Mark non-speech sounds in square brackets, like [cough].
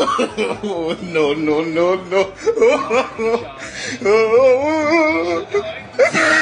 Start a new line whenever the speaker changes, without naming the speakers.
[laughs] no, no, no, no. [laughs]